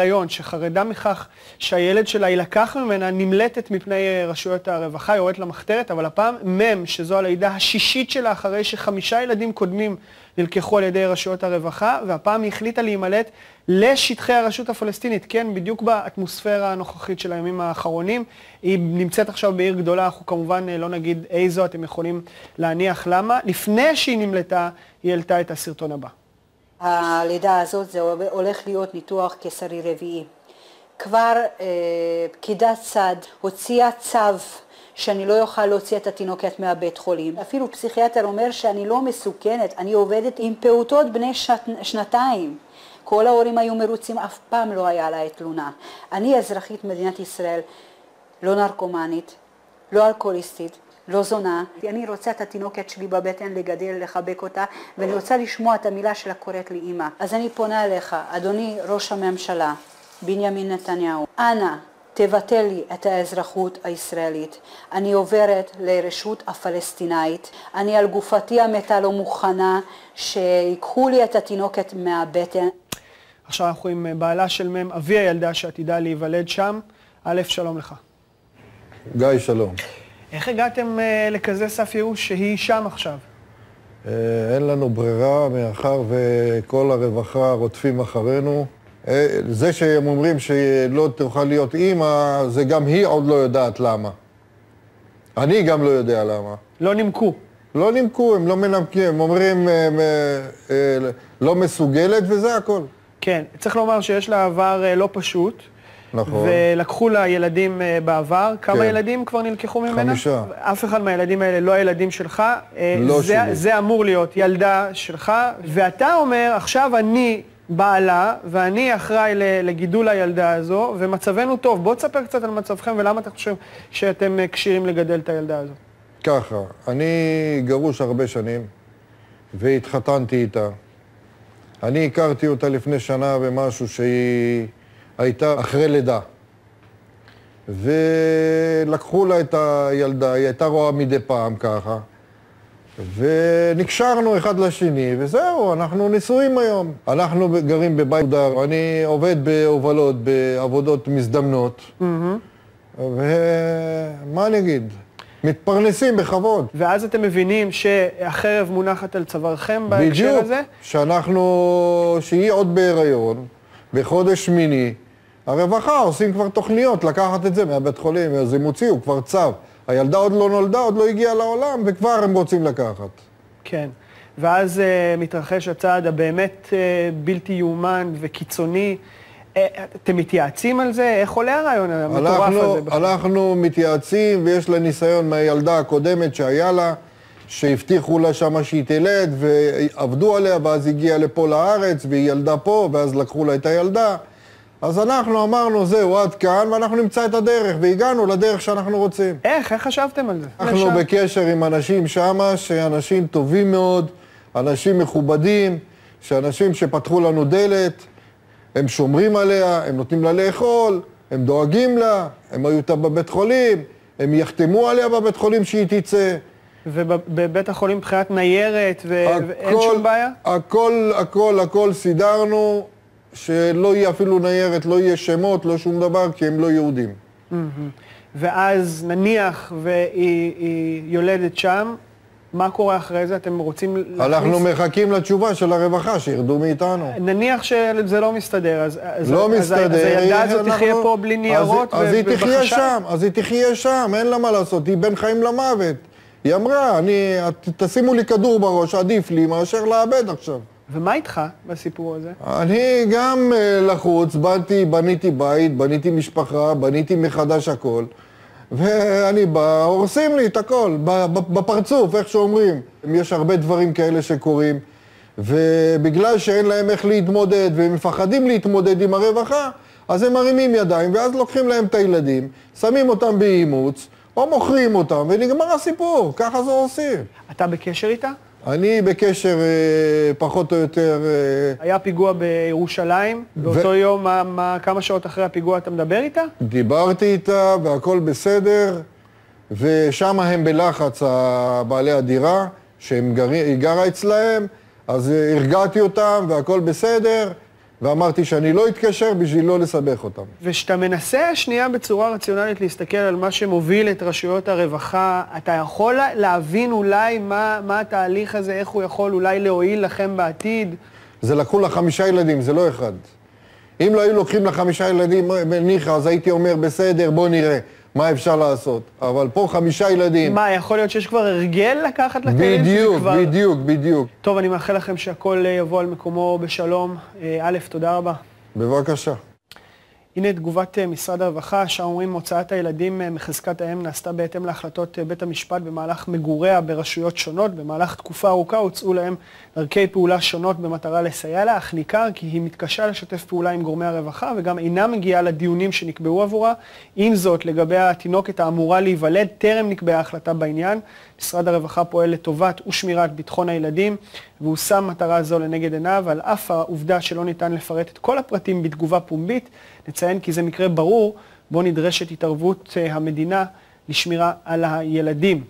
הריון שחרדה מכך שהילד שלה יילקח ממנה, נמלטת מפני אה, רשויות הרווחה, יורדת למחתרת, אבל הפעם מ', שזו הלידה השישית שלה אחרי שחמישה ילדים קודמים נלקחו על ידי רשויות הרווחה, והפעם היא החליטה להימלט לשטחי הרשות הפלסטינית, כן, בדיוק באטמוספירה הנוכחית של הימים האחרונים. היא נמצאת עכשיו בעיר גדולה, אנחנו כמובן אה, לא נגיד איזו, אתם יכולים להניח למה. לפני שהיא נמלטה, היא העלתה את הסרטון הבא. הלידה הזאת זה הולך להיות ניתוח קיסרי רביעי. כבר אה, פקידת סעד הוציאה צו שאני לא אוכל להוציא את התינוקת מהבית חולים. אפילו פסיכיאטר אומר שאני לא מסוכנת, אני עובדת עם פעוטות בני שנת, שנתיים. כל ההורים היו מרוצים, אף פעם לא היה עליי תלונה. אני אזרחית מדינת ישראל, לא נרקומנית, לא אלכוהוליסטית, לא זונה. אני רוצה את התינוקת שלי בבטן לגדל, לחבק אותה, ואני רוצה לשמוע את המילה שלה קוראת לי אימא. אז אני פונה אליך, אדוני ראש הממשלה, בנימין נתניהו, אנא תבטל לי את האזרחות הישראלית. אני עוברת לרשות הפלסטינאית. אני על גופתי המתה לא מוכנה שיקחו לי את התינוקת מהבטן. עכשיו אנחנו עם בעלה של מ', אבי הילדה שעתידה להיוולד שם. א', שלום לך. גיא, שלום. איך הגעתם uh, לכזה סף ייאוש שהיא שם עכשיו? Uh, אין לנו ברירה, מאחר וכל הרווחה רודפים אחרינו. Uh, זה שהם אומרים שלא תוכל להיות אימא, זה גם היא עוד לא יודעת למה. אני גם לא יודע למה. לא נימקו. לא נימקו, הם לא מנמקים, הם אומרים uh, uh, לא מסוגלת וזה הכל. כן, צריך לומר שיש לה עבר לא פשוט. נכון. ולקחו לה ילדים uh, בעבר. כמה כן. ילדים כבר נלקחו ממנה? חמישה. אף אחד מהילדים האלה לא הילדים שלך. אה, לא זה, שלי. זה אמור להיות ילדה שלך, ואתה אומר, עכשיו אני בעלה, ואני אחראי לגידול הילדה הזו, ומצבנו טוב. בוא תספר קצת על מצבכם, ולמה אתה חושב שאתם אה, כשירים לגדל את הילדה הזו. ככה, אני גרוש הרבה שנים, והתחתנתי איתה. אני הכרתי אותה לפני שנה ומשהו שהיא הייתה אחרי לידה. ולקחו לה את הילדה, היא הייתה רואה מדי פעם ככה. ונקשרנו אחד לשני, וזהו, אנחנו נשואים היום. אנחנו גרים בבית מודר, אני עובד בהובלות, בעבודות מזדמנות, ומה אני אגיד? מתפרנסים בכבוד. ואז אתם מבינים שהחרב מונחת על צווארכם בהקשר בדיוק, הזה? שאנחנו, שהיא עוד בהיריון, בחודש שמיני, הרווחה עושים כבר תוכניות לקחת את זה מהבית חולים, אז הם הוציאו כבר צו. הילדה עוד לא נולדה, עוד לא הגיעה לעולם, וכבר הם רוצים לקחת. כן. ואז uh, מתרחש הצעד הבאמת uh, בלתי יאומן וקיצוני. Uh, אתם מתייעצים על זה? איך עולה הרעיון המטורף אנחנו, הזה? בכלל? אנחנו מתייעצים, ויש לה ניסיון מהילדה הקודמת שהיה לה, שהבטיחו לה שמה שהיא תלד, ועבדו עליה, ואז הגיעה לפה לארץ, והיא ילדה פה, ואז לקחו לה את הילדה. אז אנחנו אמרנו, זהו, עד כאן, ואנחנו נמצא את הדרך, והגענו לדרך שאנחנו רוצים. איך? איך חשבתם על זה? אנחנו למשל? בקשר עם אנשים שמה, שאנשים טובים מאוד, אנשים מכובדים, שאנשים שפתחו לנו דלת, הם שומרים עליה, הם נותנים לה לאכול, הם דואגים לה, הם היו איתה בבית חולים, הם יחתמו עליה בבית חולים שהיא תצא. ובבית החולים מבחינת ניירת, ואין שום בעיה? הכל, הכל, הכל סידרנו, שלא יהיה אפילו ניירת, לא יהיה שמות, לא שום דבר, כי הם לא יהודים. ואז נניח והיא היא יולדת שם, מה קורה אחרי זה? אתם רוצים אנחנו מחכים לתשובה של הרווחה, שירדו מאיתנו. נניח שזה לא מסתדר, אז, אז, לא אז, מסתדר. אז הילדה הזאת אנחנו- תחיה פה בלי ניירות אז, אז היא תחיה? שם, אז היא תחיה שם, אין לה מה לעשות, היא בין חיים למוות. היא אמרה, אני, תשימו לי כדור בראש, עדיף לי מאשר לאבד עכשיו. ומה איתך בסיפור הזה? אני גם אה, לחוץ, באתי, בניתי בית, בניתי משפחה, בניתי מחדש הכל, ואני בא, הורסים לי את הכל, בפרצוף, איך שאומרים. יש הרבה דברים כאלה שקורים, ובגלל שאין להם איך להתמודד, והם מפחדים להתמודד עם הרווחה, אז הם מרימים ידיים, ואז לוקחים להם את הילדים, שמים אותם באימוץ, או מוכרים אותם, ונגמר הסיפור, ככה זה עושים. אתה בקשר איתה? אני בקשר אה, פחות או יותר... אה, היה פיגוע בירושלים, באותו יום, מה, מה, כמה שעות אחרי הפיגוע אתה מדבר איתה? דיברתי איתה והכל בסדר, ושם הם בלחץ, בעלי הדירה, שהיא גרה אצלהם, אז הרגעתי אותם והכל בסדר, ואמרתי שאני לא אתקשר בשביל לא לסבך אותם. וכשאתה מנסה שנייה בצורה רציונלית להסתכל על מה שמוביל את רשויות הרווחה, אתה יכול להבין אולי מה, מה התהליך הזה, איך הוא יכול אולי להועיל לכם בעתיד? זה לקחו לה חמישה ילדים, זה לא אחד. אם לא היו לוקחים לה חמישה ילדים, ניחא, אז הייתי אומר, בסדר, בוא נראה. מה אפשר לעשות. אבל פה חמישה ילדים. מה, יכול להיות שיש כבר הרגל לקחת לכלים? בדיוק, כבר... בדיוק, בדיוק. טוב, אני מאחל לכם שהכל אה, יבוא על מקומו בשלום. אה, א', תודה רבה. בבקשה. הנה תגובת אה, משרד הרווחה, שם אומרים הוצאת הילדים אה, מחזקת האם נעשתה בהתאם להחלטות אה, בית המשפט במהלך מגוריה ברשויות שונות. במהלך תקופה ארוכה הוצאו להם דרכי פעולה שונות במטרה לסייע לה, אך ניכר כי היא מתקשה לשתף פעולה עם גורמי הרווחה וגם אינה מגיעה לדיונים שנקבעו עבורה. עם זאת, לגבי התינוקת האמורה להיוולד, טרם נקבעה החלטה בעניין. משרד הרווחה פועל לטובת ושמירת ביטחון הילדים, והוא שם מטרה זו לנגד עיניו, על אף העובדה שלא ניתן לפרט את כל הפרטים בתגובה פומבית, נציין כי זה מקרה ברור בו נדרשת התערבות אה, המדינה לשמירה על הילדים.